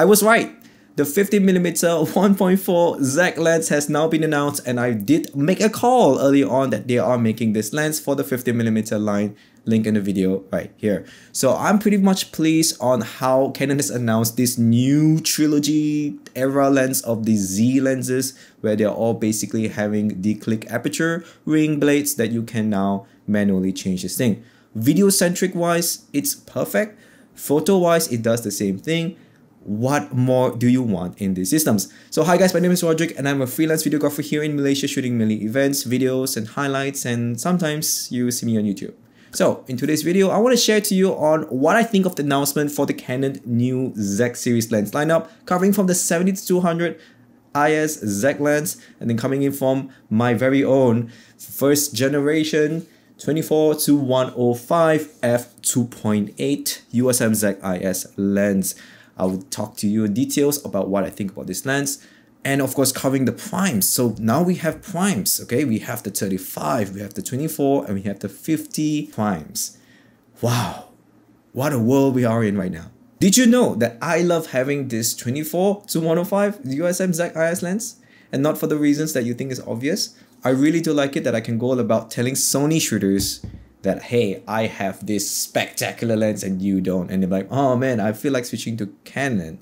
I was right. The 50mm 1.4 ZEC lens has now been announced and I did make a call early on that they are making this lens for the 50mm line link in the video right here. So I'm pretty much pleased on how Canon has announced this new trilogy era lens of the Z lenses where they're all basically having the click aperture ring blades that you can now manually change this thing. Video centric wise, it's perfect. Photo wise, it does the same thing what more do you want in these systems? So hi guys, my name is Rodric and I'm a freelance videographer here in Malaysia shooting mainly events, videos and highlights and sometimes you see me on YouTube. So in today's video, I want to share to you on what I think of the announcement for the Canon new ZEC series lens lineup covering from the 70 to 200 IS ZEC lens and then coming in from my very own first generation 24 to 105 f2.8 USM ZEC IS lens. I will talk to you in details about what I think about this lens and of course covering the primes. So now we have primes, okay? We have the 35, we have the 24, and we have the 50 primes. Wow, what a world we are in right now. Did you know that I love having this 24 to 105 USM ZEC IS lens? And not for the reasons that you think is obvious. I really do like it that I can go about telling Sony shooters that hey i have this spectacular lens and you don't. And they're like oh man i feel like switching to canon.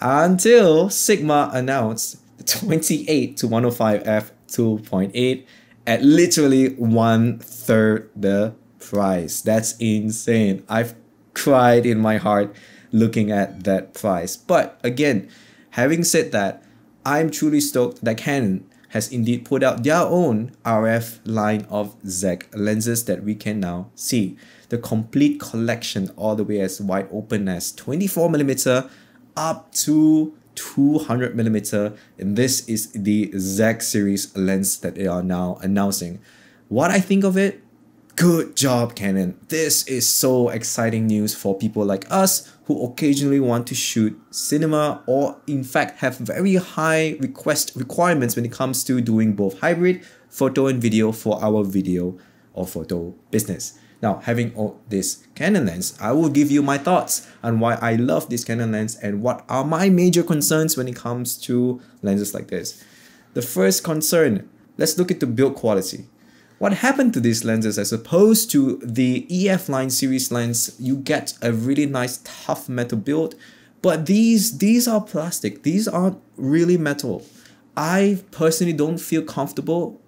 Until sigma announced the 28 to 105 f 2.8 at literally one third the price. That's insane. I've cried in my heart looking at that price. But again having said that i'm truly stoked that canon has indeed put out their own RF line of ZEC lenses that we can now see. The complete collection all the way as wide open as 24mm up to 200mm and this is the ZEC series lens that they are now announcing. What I think of it, Good job, Canon. This is so exciting news for people like us who occasionally want to shoot cinema or in fact have very high request requirements when it comes to doing both hybrid photo and video for our video or photo business. Now, having all this Canon lens, I will give you my thoughts on why I love this Canon lens and what are my major concerns when it comes to lenses like this. The first concern, let's look at the build quality. What happened to these lenses as opposed to the EF line series lens, you get a really nice tough metal build, but these these are plastic. These aren't really metal. I personally don't feel comfortable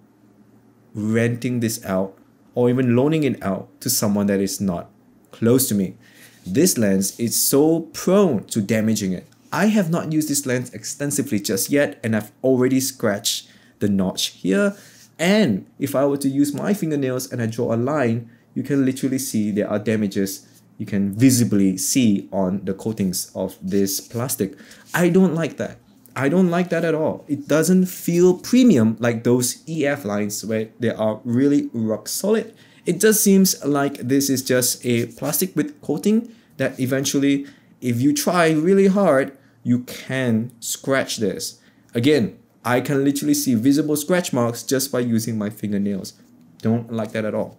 renting this out or even loaning it out to someone that is not close to me. This lens is so prone to damaging it. I have not used this lens extensively just yet and I've already scratched the notch here and if I were to use my fingernails and I draw a line, you can literally see there are damages you can visibly see on the coatings of this plastic. I don't like that. I don't like that at all. It doesn't feel premium like those EF lines where they are really rock solid. It just seems like this is just a plastic with coating that eventually, if you try really hard, you can scratch this. Again, I can literally see visible scratch marks just by using my fingernails. Don't like that at all.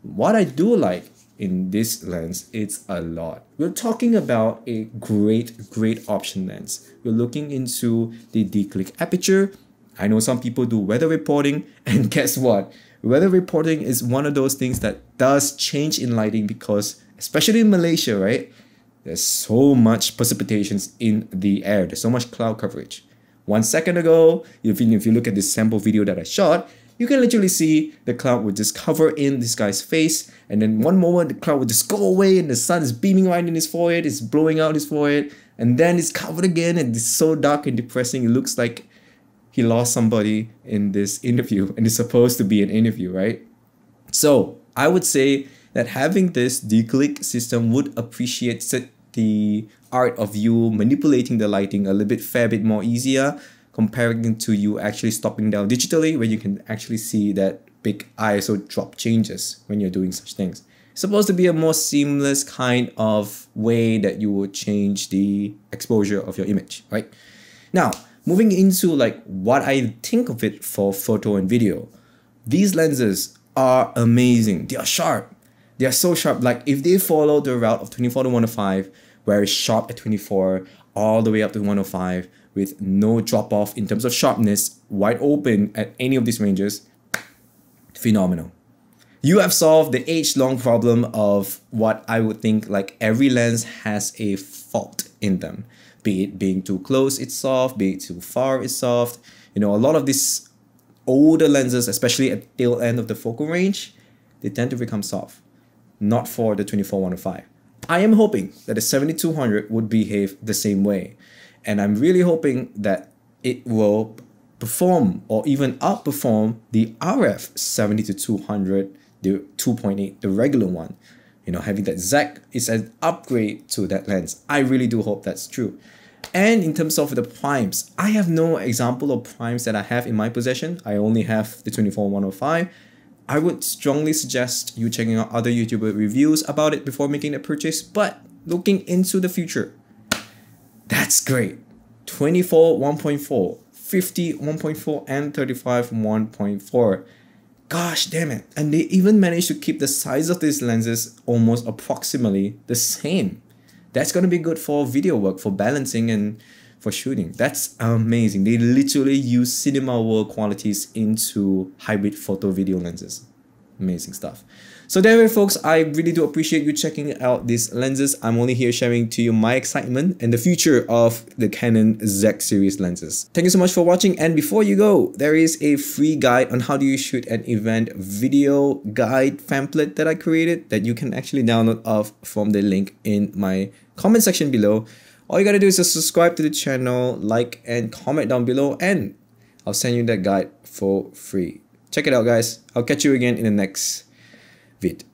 What I do like in this lens, it's a lot. We're talking about a great, great option lens. We're looking into the D-click aperture. I know some people do weather reporting and guess what? Weather reporting is one of those things that does change in lighting because especially in Malaysia, right? There's so much precipitations in the air. There's so much cloud coverage one second ago, if you, if you look at this sample video that I shot, you can literally see the cloud would just cover in this guy's face and then one moment the cloud would just go away and the sun is beaming right in his forehead, it's blowing out his forehead and then it's covered again and it's so dark and depressing it looks like he lost somebody in this interview and it's supposed to be an interview, right? So I would say that having this D-click system would appreciate the art of you manipulating the lighting a little bit fair bit more easier comparing to you actually stopping down digitally where you can actually see that big ISO drop changes when you're doing such things. It's supposed to be a more seamless kind of way that you will change the exposure of your image, right? Now, moving into like what I think of it for photo and video. These lenses are amazing. They are sharp. They are so sharp. Like if they follow the route of 24 to 105, where it's sharp at 24 all the way up to 105 with no drop off in terms of sharpness, wide open at any of these ranges. Phenomenal. You have solved the age-long problem of what I would think like every lens has a fault in them. Be it being too close, it's soft, be it too far, it's soft. You know, a lot of these older lenses, especially at tail end of the focal range, they tend to become soft. Not for the 24-105. I am hoping that the 7200 would behave the same way. And I'm really hoping that it will perform or even outperform the RF 70 to 200 the 2.8, the regular one. You know, having that ZAC is an upgrade to that lens. I really do hope that's true. And in terms of the primes, I have no example of primes that I have in my possession. I only have the 24-105. I would strongly suggest you checking out other YouTuber reviews about it before making the purchase, but looking into the future, that's great. 24 1.4, 50 1.4, and 35 1.4 gosh damn it. And they even managed to keep the size of these lenses almost approximately the same. That's to be good for video work for balancing and for shooting. That's amazing. They literally use cinema world qualities into hybrid photo video lenses. Amazing stuff. So there we folks. I really do appreciate you checking out these lenses. I'm only here sharing to you my excitement and the future of the canon z series lenses. Thank you so much for watching and before you go there is a free guide on how do you shoot an event video guide pamphlet that i created that you can actually download off from the link in my comment section below all you gotta do is just subscribe to the channel like and comment down below and i'll send you that guide for free. Check it out guys. I'll catch you again in the next vid